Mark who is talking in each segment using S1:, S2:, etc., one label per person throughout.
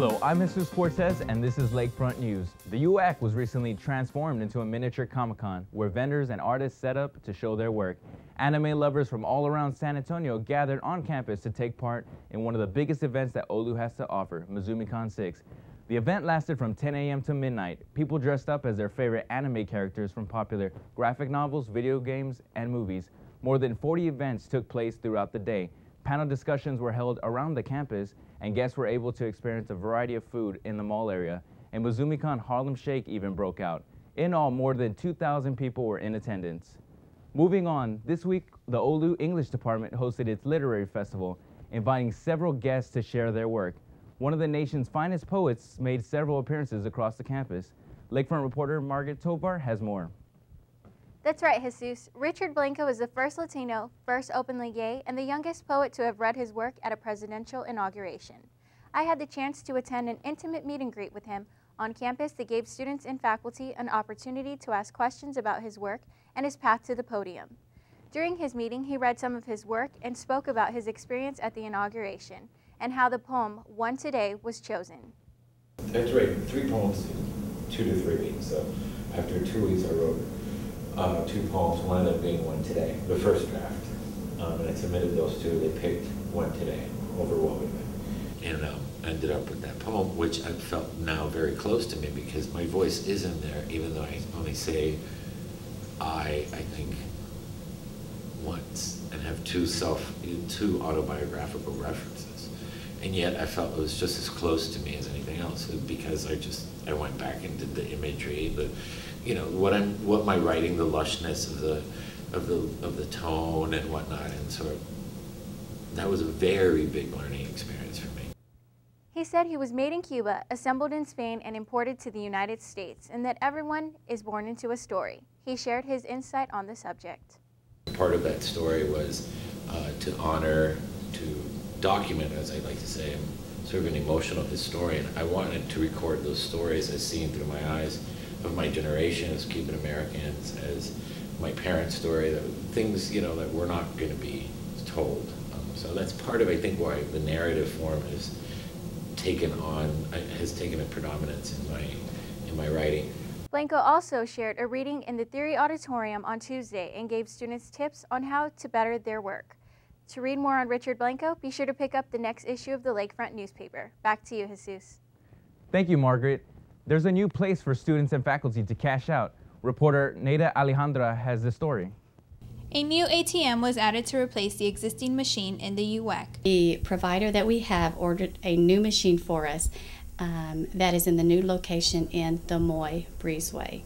S1: Hello, I'm Jesus Cortez, and this is Lakefront News. The UAC was recently transformed into a miniature Comic Con where vendors and artists set up to show their work. Anime lovers from all around San Antonio gathered on campus to take part in one of the biggest events that Olu has to offer, Mizuumi-Con 6. The event lasted from 10 a.m. to midnight. People dressed up as their favorite anime characters from popular graphic novels, video games, and movies. More than 40 events took place throughout the day. Panel discussions were held around the campus, and guests were able to experience a variety of food in the mall area. And Mizuumi-Con Harlem Shake even broke out. In all, more than 2,000 people were in attendance. Moving on, this week, the Olu English Department hosted its literary festival, inviting several guests to share their work. One of the nation's finest poets made several appearances across the campus. Lakefront reporter Margaret Tovar has more.
S2: That's right, Jesus. Richard Blanco is the first Latino, first openly gay, and the youngest poet to have read his work at a presidential inauguration. I had the chance to attend an intimate meet and greet with him on campus that gave students and faculty an opportunity to ask questions about his work and his path to the podium. During his meeting, he read some of his work and spoke about his experience at the inauguration and how the poem One Today was chosen.
S3: To write three poems two to three weeks. So after two weeks, I wrote uh, two poems, one of them being One Today, the first draft. Um, and I submitted those two. They picked One Today overwhelmingly. And um, ended up with that poem, which I felt now very close to me because my voice is in there, even though I only say I, I think, once and have two self, two autobiographical references. And yet I felt it was just as close to me as anything else because I just, I went back and did the imagery, the, you know, what I'm, what my writing, the lushness of the, of the, of the tone and whatnot. And so that was a very big learning experience for me.
S2: He said he was made in Cuba, assembled in Spain, and imported to the United States, and that everyone is born into a story. He shared his insight on the subject.
S3: Part of that story was uh, to honor, to document, as I like to say, I'm sort of an emotional historian. I wanted to record those stories as seen through my eyes of my generation as Cuban Americans, as my parents' story, things you know that were not going to be told. Um, so that's part of I think why the narrative form has taken on has taken a predominance in my in my writing.
S2: Blanco also shared a reading in the Thiry Auditorium on Tuesday and gave students tips on how to better their work. To read more on Richard Blanco, be sure to pick up the next issue of the Lakefront newspaper. Back to you, Jesus.
S1: Thank you, Margaret. There's a new place for students and faculty to cash out. Reporter Neda Alejandra has the story.
S4: A new ATM was added to replace the existing machine in the UAC.
S5: The provider that we have ordered a new machine for us um, that is in the new location in the Moy Breezeway.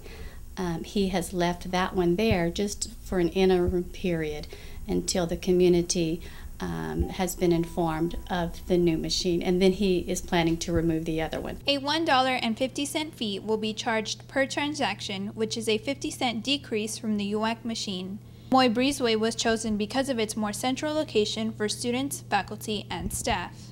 S5: Um, he has left that one there just for an interim period until the community um, has been informed of the new machine, and then he is planning to remove the other one.
S4: A $1.50 fee will be charged per transaction, which is a 50 cent decrease from the UAC machine. Moy Breezeway was chosen because of its more central location for students, faculty, and staff.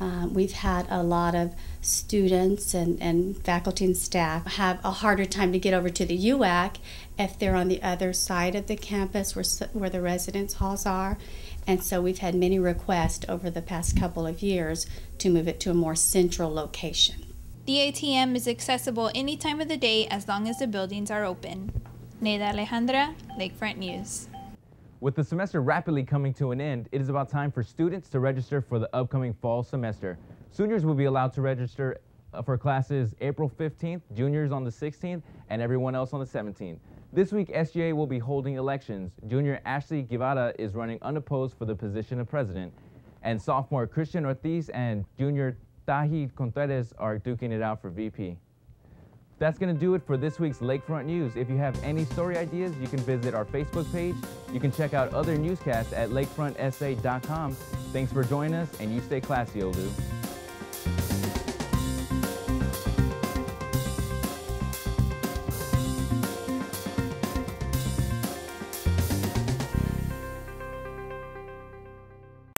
S5: Um, we've had a lot of students and, and faculty and staff have a harder time to get over to the UAC if they're on the other side of the campus where, where the residence halls are. And so we've had many requests over the past couple of years to move it to a more central location.
S4: The ATM is accessible any time of the day as long as the buildings are open. Neda Alejandra, Lakefront News.
S1: With the semester rapidly coming to an end, it is about time for students to register for the upcoming fall semester. Seniors will be allowed to register uh, for classes April 15th, juniors on the 16th, and everyone else on the 17th. This week, SGA will be holding elections. Junior Ashley Guevara is running unopposed for the position of president, and sophomore Christian Ortiz and junior Tahi Contreras are duking it out for VP. That's going to do it for this week's Lakefront News. If you have any story ideas, you can visit our Facebook page. You can check out other newscasts at lakefrontsa.com. Thanks for joining us, and you stay classy, Olu.